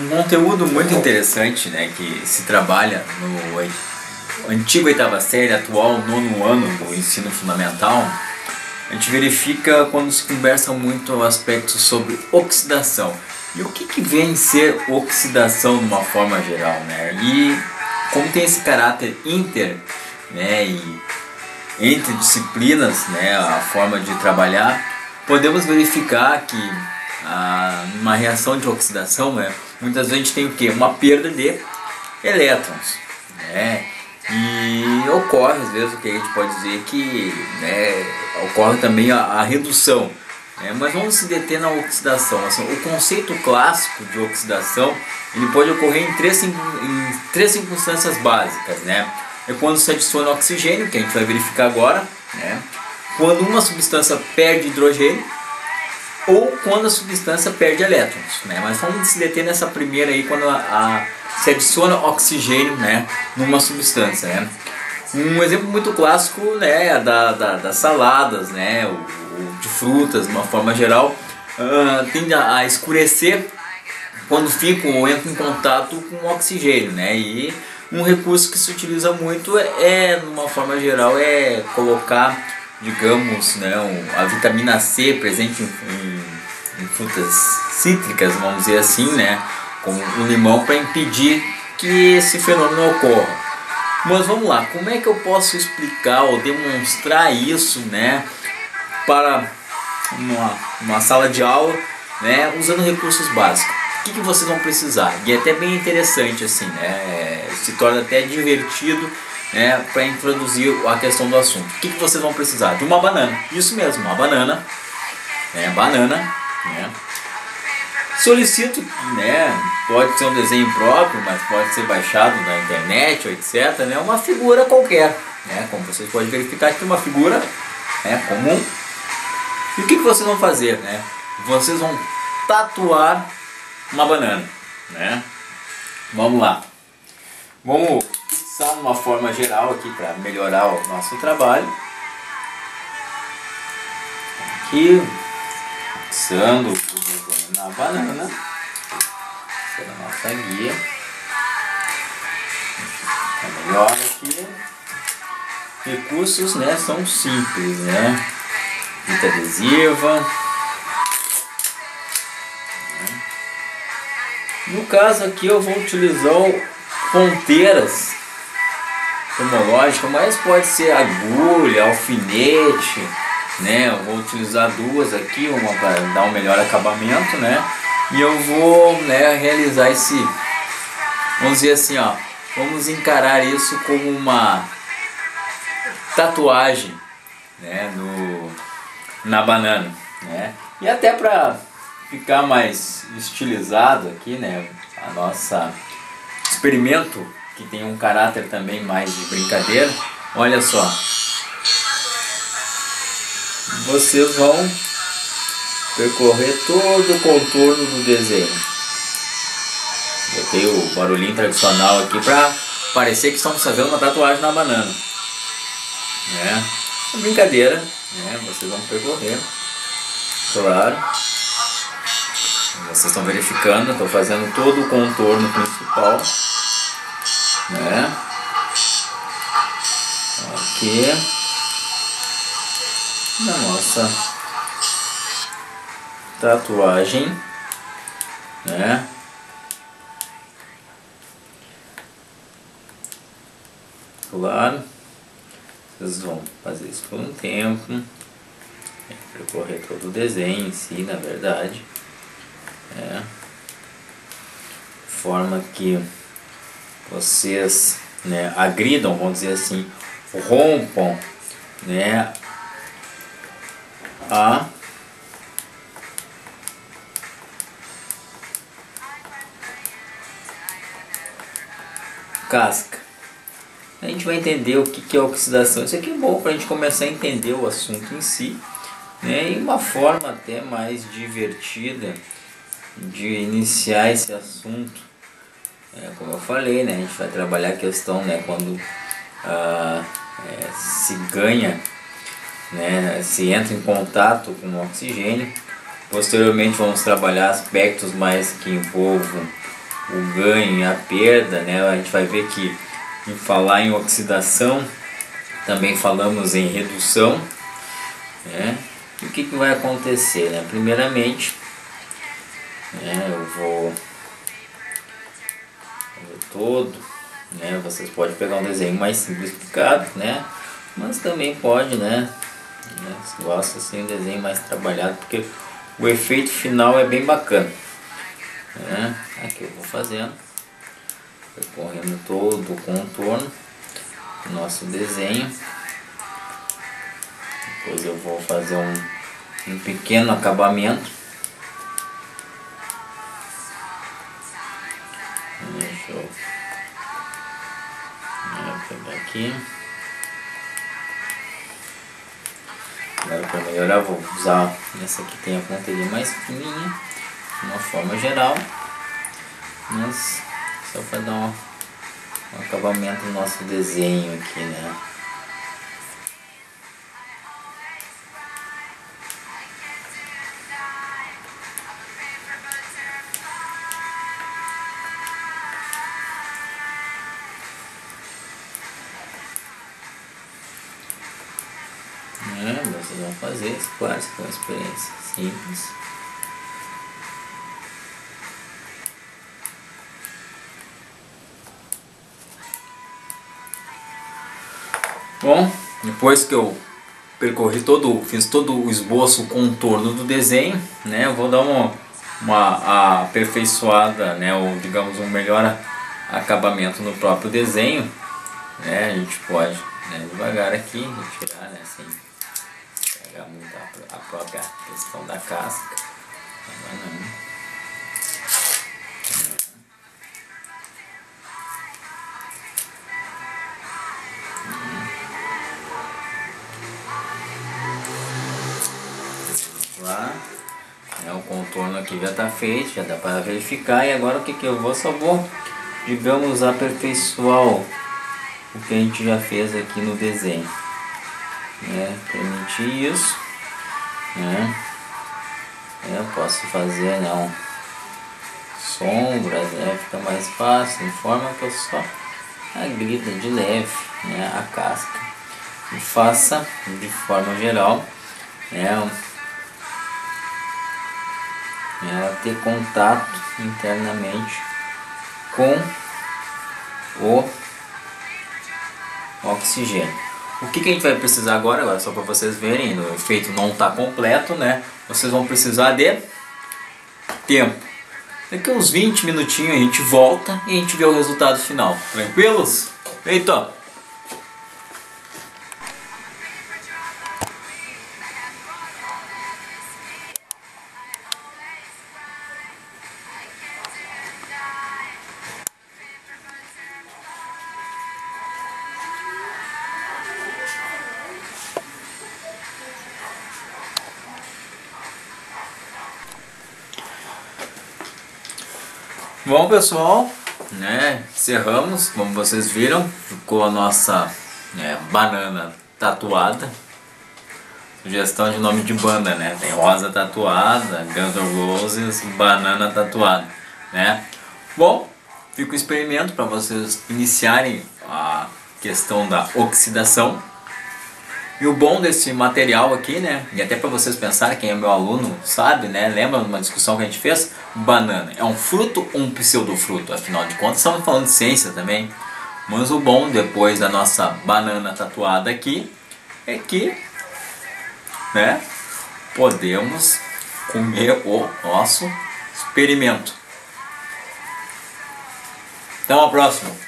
Um conteúdo muito interessante né, que se trabalha no antigo oitava série, atual nono ano do ensino fundamental, a gente verifica quando se conversa muito aspectos sobre oxidação. E o que, que vem ser oxidação de uma forma geral, né? E como tem esse caráter inter, né, e entre disciplinas, né, a forma de trabalhar, podemos verificar que uma reação de oxidação, né, muitas vezes a gente tem o que? Uma perda de elétrons, né? E ocorre às vezes o que a gente pode dizer que né, ocorre também a, a redução. Né? Mas vamos se deter na oxidação. Assim, o conceito clássico de oxidação ele pode ocorrer em três, em três circunstâncias básicas. Né? É quando se adiciona oxigênio, que a gente vai verificar agora, né? quando uma substância perde hidrogênio ou quando a substância perde elétrons. Né? Mas vamos se deter nessa primeira aí, quando a, a, se adiciona oxigênio né, numa substância. Né? Um exemplo muito clássico né, é da, da, das saladas, né, de frutas, de uma forma geral, uh, tende a, a escurecer quando ficam ou entram em contato com oxigênio. Né, e um recurso que se utiliza muito é, é de uma forma geral, é colocar digamos, né, a vitamina C presente em, frutas cítricas, vamos dizer assim, né, como o limão, para impedir que esse fenômeno ocorra. Mas vamos lá, como é que eu posso explicar ou demonstrar isso, né, para uma, uma sala de aula, né, usando recursos básicos? O que, que vocês vão precisar? E é até bem interessante, assim, né, se torna até divertido né, para introduzir a questão do assunto. O que, que vocês vão precisar? De uma banana. Isso mesmo, uma banana. Né, banana. Né. Solicito, né, pode ser um desenho próprio, mas pode ser baixado na internet, etc. Né, uma figura qualquer. Né, como vocês podem verificar aqui, uma figura né, comum. E o que, vocês vão fazer? Né? Vocês vão tatuar uma banana. Né? Vamos lá. Vamos só uma forma geral aqui para melhorar o nosso trabalho. Aqui, fixando o desenho na banana, essa é a nossa guia. Tá melhor aqui. Recursos né, são simples, né? Fita adesiva. No caso aqui eu vou utilizar ponteiras homológica, mas pode ser agulha, alfinete, né? Eu vou utilizar duas aqui, uma para dar um melhor acabamento, né? E eu vou né, realizar esse, vamos dizer assim, ó, vamos encarar isso como uma tatuagem, né? No, na banana, né? E até para ficar mais estilizado aqui, né? A nossa experimento que tem um caráter também mais de brincadeira. Olha só. Vocês vão percorrer todo o contorno do desenho. Botei o barulhinho tradicional aqui para parecer que estamos fazendo uma tatuagem na banana. Né? Brincadeira, né? Vocês vão percorrer. Claro. Vocês estão verificando, estou fazendo todo o contorno principal né? Aqui na nossa tatuagem, né? Claro, vocês vão fazer isso por um tempo, né? percorrer todo o desenho em si, na verdade, né? forma que vocês né, agridam, vamos dizer assim, rompam né, a casca. A gente vai entender o que é oxidação. Isso aqui é bom para a gente começar a entender o assunto em si, né, e uma forma até mais divertida de iniciar esse assunto é, como eu falei, né, a gente vai trabalhar a questão né, quando ah, é, se ganha, né, se entra em contato com o oxigênio. Posteriormente vamos trabalhar aspectos mais que envolvam o ganho e a perda, né? A gente vai ver que em falar em oxidação, também falamos em redução, né? E o que, que vai acontecer, né? Primeiramente, né, eu vou todo, né? Vocês podem pegar um desenho mais simplificado, né? Mas também pode, né? Né? Gosta assim um desenho mais trabalhado, porque o efeito final é bem bacana. Né? Aqui eu vou fazendo, percorrendo todo o contorno do nosso desenho. Depois eu vou fazer um, um pequeno acabamento. Usar essa aqui tem a ponteria mais fininha, de uma forma geral, mas só para dar um, um acabamento no nosso desenho aqui, né? Vocês vão fazer, claro, com uma experiência simples. Bom, depois que eu percorri todo, fiz todo o esboço, o contorno do desenho, né, eu vou dar uma, uma aperfeiçoada, né, ou digamos um melhor acabamento no próprio desenho, né, a gente pode né, devagar aqui, retirar, né, sem pegar muito a, própria questão da casca, banana. lá. É, o contorno aqui já está feito, já dá para verificar. E agora o que, que eu vou? Só vou, digamos, aperfeiçoar o que a gente já fez aqui no desenho. É, permitir isso. Né? Eu posso fazer não sombras, né? fica mais fácil, de forma que eu só agrida de leve né? a casca e faça de forma geral né? ela ter contato internamente com o oxigênio. O que, que a gente vai precisar agora, agora só para vocês verem, o efeito não está completo, né? Vocês vão precisar de tempo. Daqui uns 20 minutinhos a gente volta e a gente vê o resultado final. Tranquilos? Feito! Bom pessoal, né, encerramos, como vocês viram, ficou a nossa né, banana tatuada. Sugestão de nome de banda, né? Tem rosa tatuada, Guns N' Roses, banana tatuada, né? Bom, fica o experimento para vocês iniciarem a questão da oxidação. E o bom desse material aqui, né, e até para vocês pensarem, quem é meu aluno sabe, né, lembra uma discussão que a gente fez? Banana, é um fruto ou um pseudofruto? Afinal de contas, estamos falando de ciência também. Mas o bom, depois da nossa banana tatuada aqui, é que, né, podemos comer o nosso experimento. Até a próxima!